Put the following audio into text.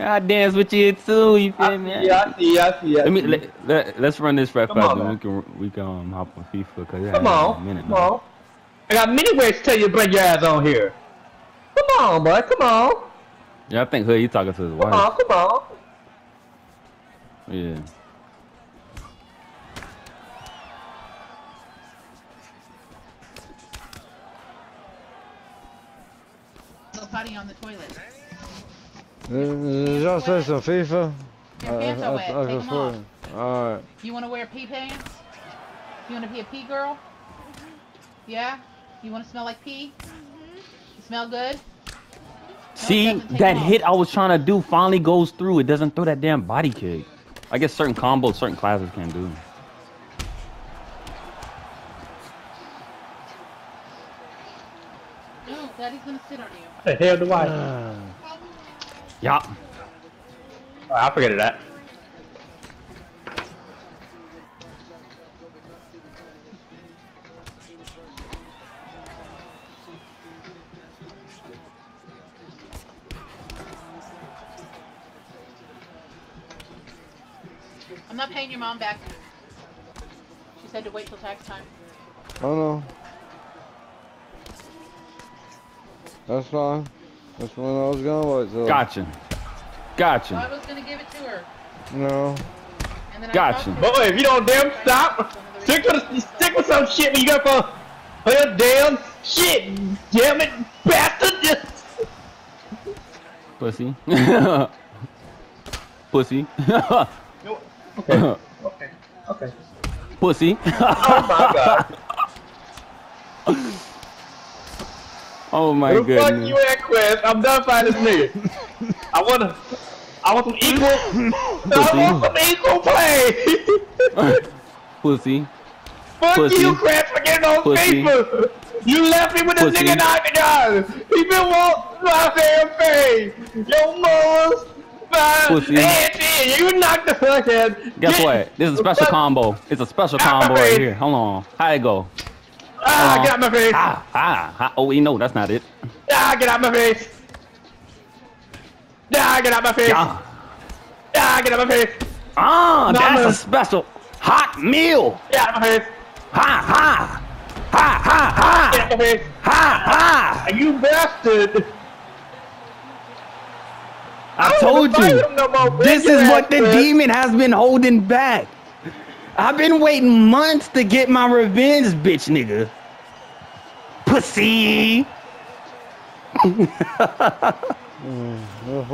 I dance with you too. You feel I me? see, I see, I see. I Let me see. let, let, let's run this rap Come on, we can we can um, hop on FIFA because it Come hasn't a on, minute come now. on. I got many ways to tell you to bring your ass on here. Come on, boy, come on. Yeah, I think Hood, you talking to his Come wife. on, come on. Yeah. Go potty on the toilet. Did y'all say some FIFA? Your pants are wet. Take them off. Alright. You want to wear pee pants? You want to be a pee girl? Yeah? You want to smell like pee? You smell good? See doesn't that hit I was trying to do finally goes through. It doesn't throw that damn body kick. I guess certain combos, certain classes can do. No, Daddy's gonna sit on you. The hell do I? Yeah. Oh, I forget that. I'm not paying your mom back. She said to wait till tax time. Oh no. That's fine. That's when I was gonna wait till. Gotcha. So I was gonna give it to her. No. And then I Gotcha. talked to her. Boy, if you don't damn stop, stick with stick with some shit when you got for for your damn shit. Damn it, bastard! Pussy. Pussy. Okay, okay, okay. Pussy. Oh my god. oh my Where the fuck you at, Quest? I'm done fighting this nigga. I wanna, I want some equal, I want some equal play. Pussy. Fuck Pussy. you, Quest, for getting on Pussy. FIFA. You left me with this Pussy. nigga in octagon. He been walking my damn face. Your mama's. Pussy. Shit, you knocked the fuck out. Guess what? This is a special combo. It's a special combo right here. Hold on. How it go? Ah, Uh, get out my face. Ah, ah, ah. Oh, know that's not it. Ah, get out my face. Ah, get out my face. Ah, Ah, get out my face. ah No, that's a special hot meal. Get out my face. Ha, ha. Ha, ha, ha! Get out my face. Ha, ha. Ah, You bastard. I don't told you. no more. This is what the back. demon has been holding back. I've been waiting months to get my revenge, bitch nigga. Pussy. Well,